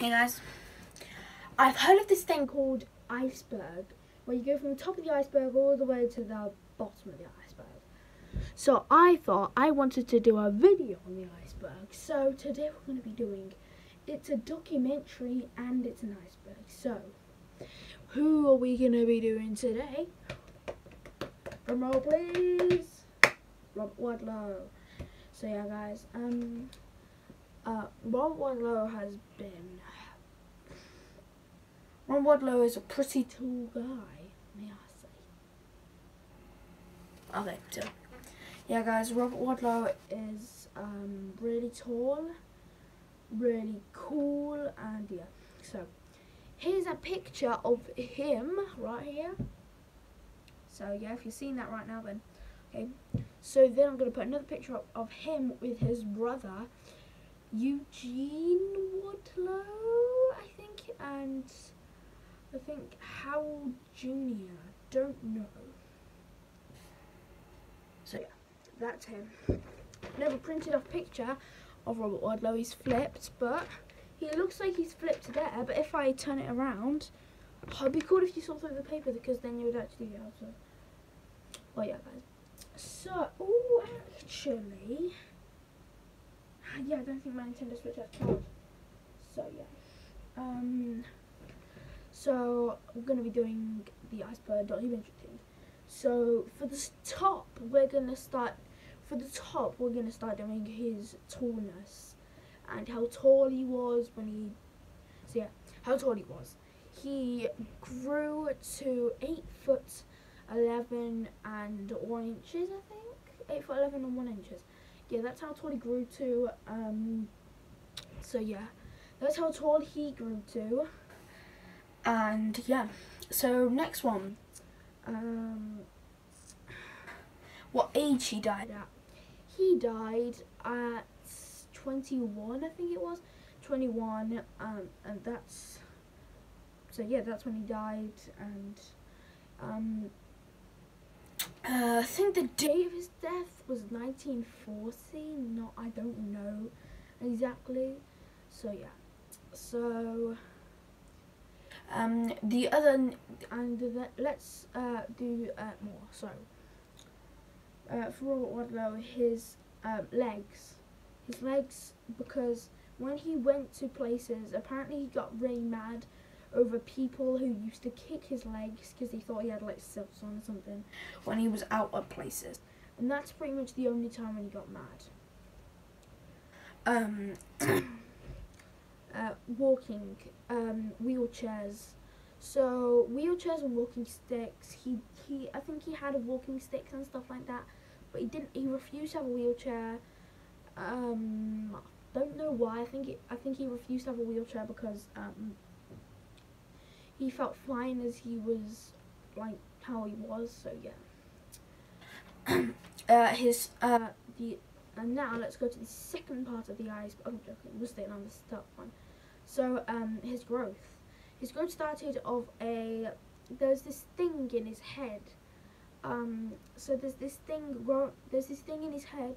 Hey guys, I've heard of this thing called iceberg, where you go from the top of the iceberg all the way to the bottom of the iceberg. So I thought I wanted to do a video on the iceberg. So today we're going to be doing, it's a documentary and it's an iceberg. So, who are we going to be doing today? Drum roll please. Robert Wadlow. So yeah guys, um, uh, Robert Wadlow has been Ron Wadlow is a pretty tall guy, may I say. Okay, so yeah, guys, Robert Wadlow is um, really tall, really cool, and yeah. So here's a picture of him right here. So yeah, if you're seeing that right now, then okay. So then I'm gonna put another picture of him with his brother, Eugene Wadlow, I think, and. I think Harold Jr. Don't know. So yeah, that's him. Never printed off picture of Robert Wadlow. He's flipped, but he looks like he's flipped there. But if I turn it around, oh, it'd be cool if you saw through the paper because then you would actually be able to. Well, yeah, guys. So, oh, actually, yeah, I don't think my Nintendo Switch has charge. So yeah, um. So we're to be doing the iceberg documentary thing. So for the top, we're to start. For the top, we're to start doing his tallness and how tall he was when he. So yeah, how tall he was. He grew to eight foot eleven and one inches, I think. Eight foot eleven and one inches. Yeah, that's how tall he grew to. Um. So yeah, that's how tall he grew to. And yeah, so next one. Um, what age he died at? He died at 21, I think it was. 21, um, and that's. So yeah, that's when he died, and. Um, uh, I think the date of his death was 1940. Not, I don't know exactly. So yeah. So. Um, the other, and the, let's uh, do uh, more. So, uh, for Robert Wadlow, his um, legs, his legs, because when he went to places, apparently he got really mad over people who used to kick his legs because he thought he had like silks on or something when he was out at places, and that's pretty much the only time when he got mad. Um. uh, walking um, wheelchairs. So wheelchairs and walking sticks. He he I think he had a walking stick and stuff like that, but he didn't. He refused to have a wheelchair. Um, don't know why. I think it, I think he refused to have a wheelchair because um, he felt fine as he was like how he was. So yeah. uh, his uh, the and now let's go to the second part of the eyes. I'm joking. We're staying on the top one. So um, his growth. His growth started of a. There's this thing in his head. Um, so there's this thing. Grow, there's this thing in his head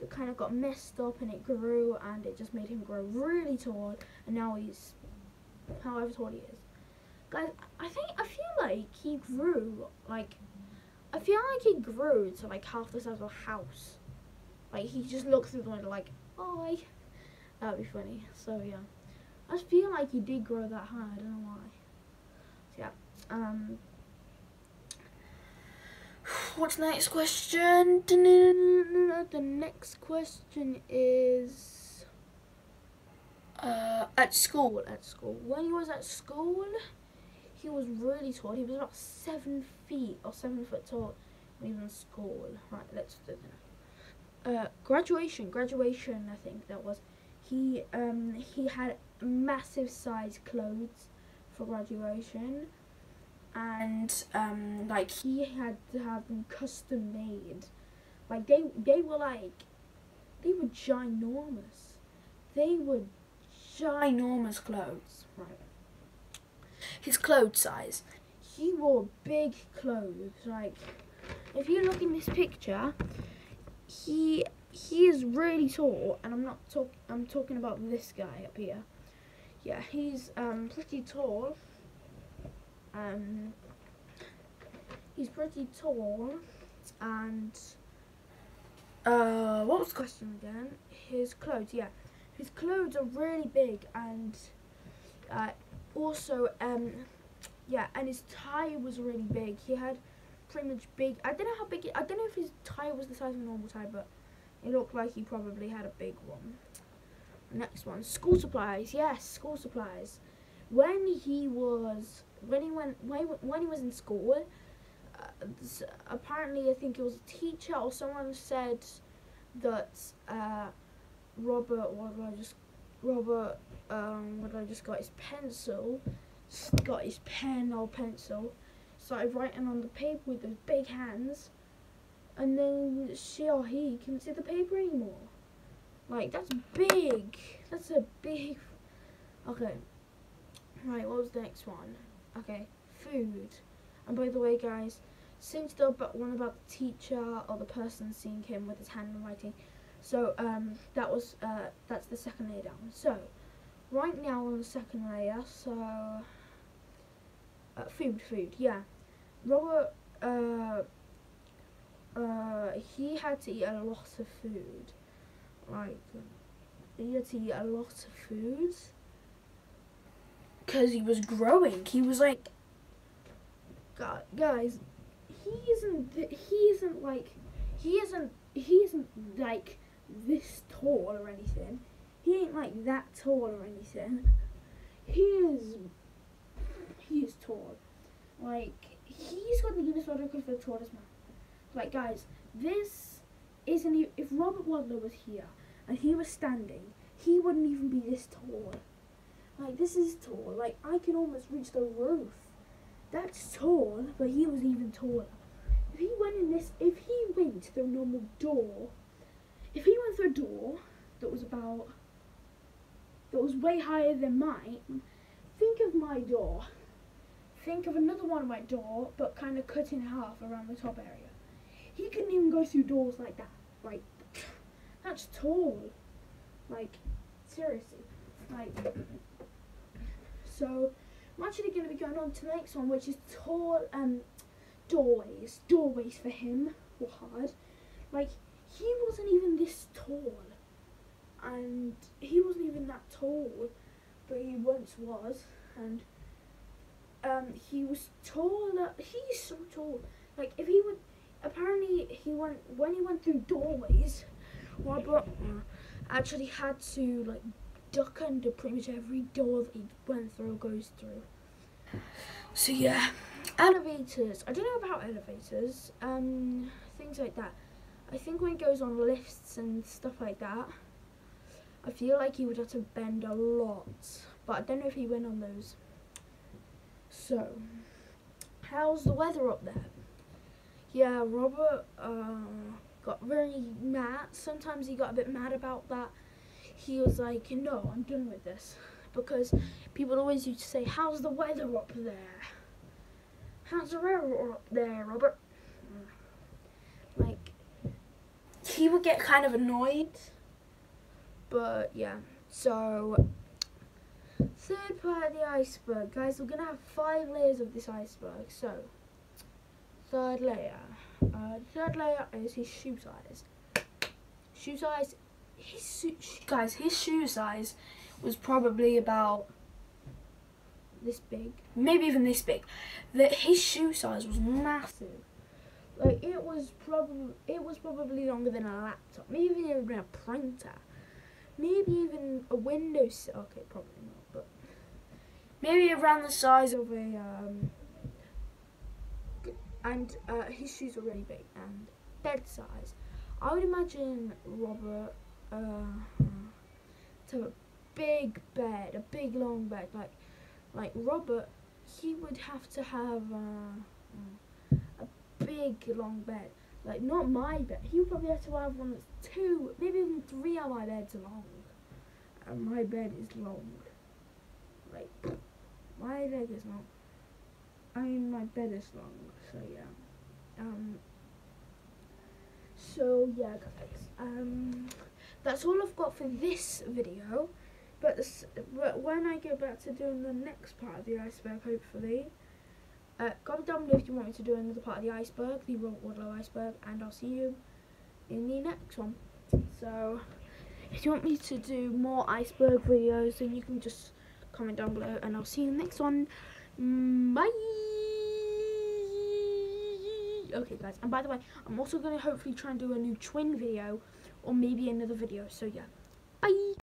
that kind of got messed up and it grew and it just made him grow really tall. And now he's however tall he is. Guys, I think I feel like he grew like. I feel like he grew to like half the size of a house. Like he just looked through the window like, oh, that'd be funny. So yeah, I just feel like he did grow that high. I don't know why. So yeah. Um. What's the next question? The next question is uh, at school. At school. When he was at school, he was really tall. He was about seven feet or seven foot tall when he was in school. Right, let's do that uh, graduation, graduation, I think that was. He um he had massive size clothes for graduation, and um like he had to have them custom made. Like they they were like, they were ginormous. They were ginormous clothes, right? His clothes size. He wore big clothes. Like, if you look in this picture, he he is really tall, and I'm not talking. I'm talking about this guy up here. yeah, he's um pretty tall. Um, he's pretty tall, and uh, what was the question again? His clothes, yeah, his clothes are really big, and uh, also um, yeah, and his tie was really big. He had pretty much big. I don't know how big. I don't know if his tie was the size of a normal tie, but it looked like he probably had a big one. Next one, school supplies. Yes, school supplies. When he was when he went when he, when he was in school, uh, apparently I think it was a teacher or someone said that uh, Robert what did I just Robert um, did I just got his pencil, got his pen or pencil, started writing on the paper with his big hands, and then she or he couldn't see the paper anymore. Like, that's big. That's a big... Okay. Right, what was the next one? Okay, food. And by the way, guys, since the one about the teacher or the person seeing him with his handwriting, so um, that was uh, that's the second layer down. So right now on the second layer, so uh, food, food, yeah. Robert, uh, uh, he had to eat a lot of food like he had to eat a lot of food because he was growing. He was like, God, guys, he isn't. He isn't like. He isn't. He isn't like this tall or anything. He ain't like that tall or anything. He is. He is tall. Like he's got the Guinness World Record for the tallest man. Like guys, this isn't. If Robert Wadlow was here, and he was standing, he wouldn't even be this tall. Like, this is tall. Like, I can almost reach the roof. That's tall, but he was even taller. If he went in this, if he went through a normal door, if he went through a door that was about, that was way higher than mine, think of my door. Think of another one of my door, but kind of cut in half around the top area. He couldn't even go through doors like that. Like, that's tall. Like, seriously. Like, so I'm actually going to be going on to the next one, which is tall um, doorways. Doorways for him were hard. Like, he wasn't even this tall. And he wasn't even that tall, but he once was. And um, he was taller. He's so tall. Like, if he would, apparently he went, when he went through doorways, Robert actually had to like duck under pretty much every door that he went through or goes through. So yeah, elevators. I don't know about elevators. Um, things like that. I think when he goes on lifts and stuff like that, I feel like he would have to bend a lot. But I don't know if he went on those. So, how's the weather up there? Yeah, Robert. Uh, got very mad. Sometimes he got a bit mad about that. He was like, no, I'm done with this. Because people always used to say, how's the weather up there? How's the weather up there, Robert? Like, he would get kind of annoyed. But, yeah. So, third part of the iceberg. Guys, we're to have five layers of this iceberg. So, third layer. Uh, third layer is his shoe size. Shoe size, his guys, his shoe size was probably about this big, maybe even this big. That his shoe size was massive. Like it was probably it was probably longer than a laptop, maybe even a printer, maybe even a Windows. Okay, probably not, but maybe around the size of a um, and uh, his shoes are really big and bed size. I would imagine Robert uh, to have a big bed, a big long bed, like like Robert. He would have to have uh, a big long bed, like not my bed. He would probably have to have one that's two, maybe even three of my beds long, and my bed is long. Like my bed is long. I mean, my bed is long, so yeah. Um, so yeah, guys. Um, that's all I've got for this video. but, but when I go back to doing the next part of the iceberg, hopefully, uh, comment down below if you want me to do another part of the iceberg, the Wadlow iceberg, and I'll see you in the next one. So, if you want me to do more iceberg videos, then you can just comment down below, and I'll see you in the next one. Mm, Bye! Okay, guys, and by the way, I'm also going to hopefully try and do a new twin video, or maybe another video, so yeah. Bye!